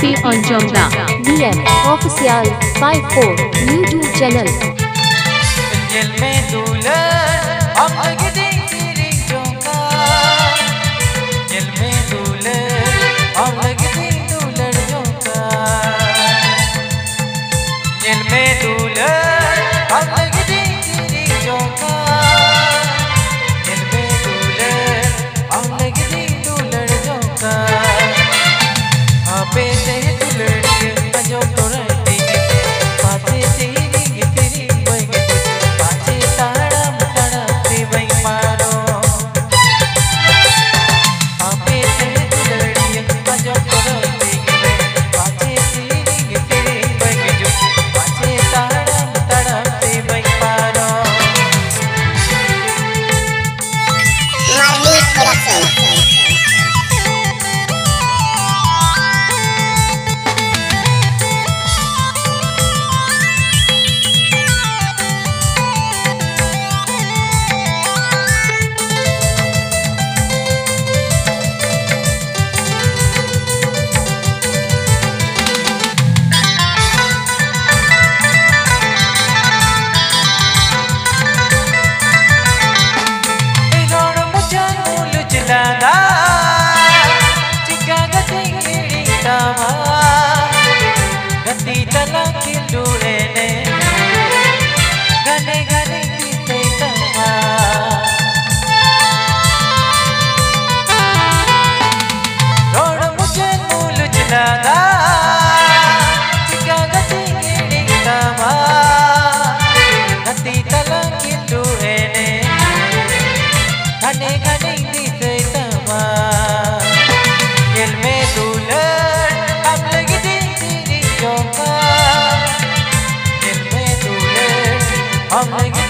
Recipe on Jomla. DM Official 54 YouTube channel. I'll make